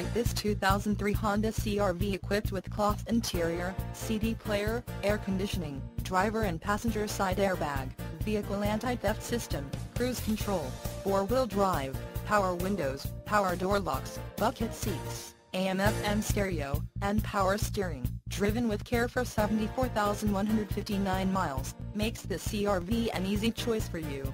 like this 2003 Honda CRV equipped with cloth interior, CD player, air conditioning, driver and passenger side airbag, vehicle anti-theft system, cruise control, four-wheel drive, power windows, power door locks, bucket seats, AM-FM stereo, and power steering, driven with care for 74,159 miles, makes the CRV an easy choice for you.